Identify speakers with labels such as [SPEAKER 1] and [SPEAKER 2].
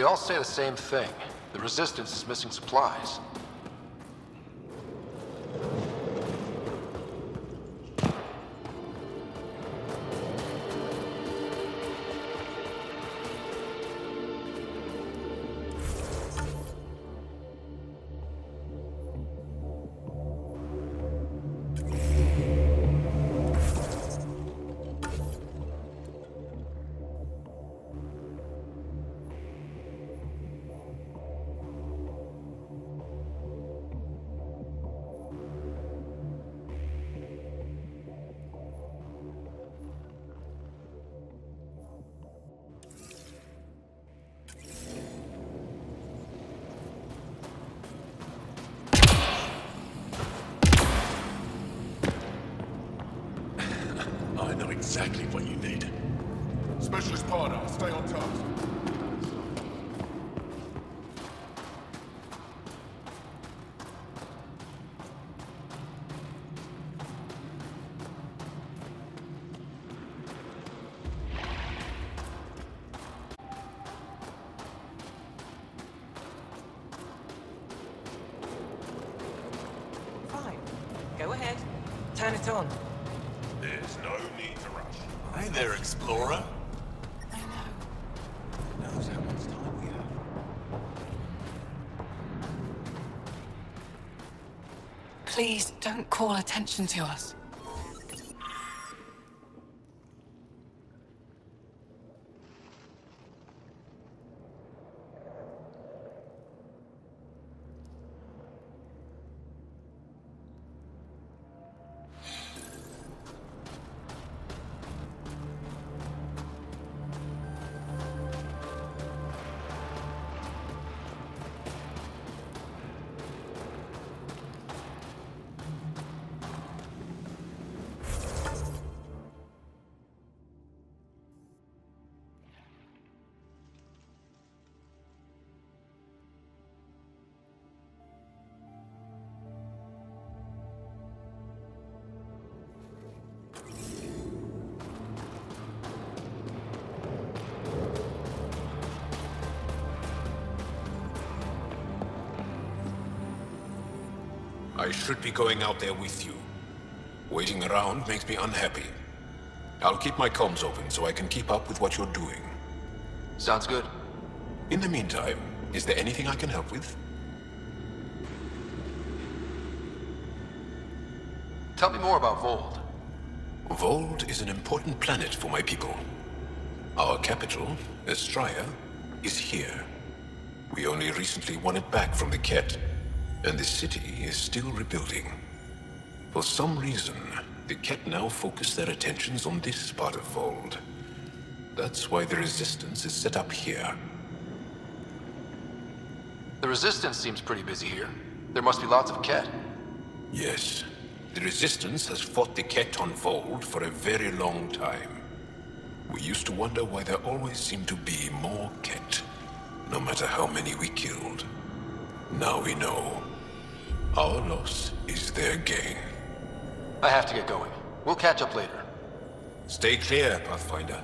[SPEAKER 1] They all say the same thing. The Resistance is missing supplies.
[SPEAKER 2] Know exactly what you need.
[SPEAKER 3] Specialist partner, stay on task.
[SPEAKER 4] Fine. Go ahead. Turn it on.
[SPEAKER 3] There's no need to rush.
[SPEAKER 2] Hey there, Explorer.
[SPEAKER 4] I know.
[SPEAKER 2] Knows how much time we have.
[SPEAKER 4] Please don't call attention to us.
[SPEAKER 5] I should be going out there with you. Waiting around makes me unhappy. I'll keep my comms open so I can keep up with what you're doing.
[SPEAKER 1] Sounds good.
[SPEAKER 5] In the meantime, is there anything I can help with?
[SPEAKER 1] Tell me more about Voeld.
[SPEAKER 5] Voeld is an important planet for my people. Our capital, Estraya, is here. We only recently won it back from the Kett, and the city is still rebuilding. For some reason, the Kett now focus their attentions on this part of Voeld. That's why the Resistance is set up here.
[SPEAKER 1] The Resistance seems pretty busy here. There must be lots of Kett.
[SPEAKER 5] Yes, the Resistance has fought the Kett on Voeld for a very long time. We used to wonder why there always seemed to be more Kett, no matter how many we killed. Now we know. Our loss is their gain.
[SPEAKER 1] I have to get going. We'll catch up later.
[SPEAKER 5] Stay clear, Pathfinder.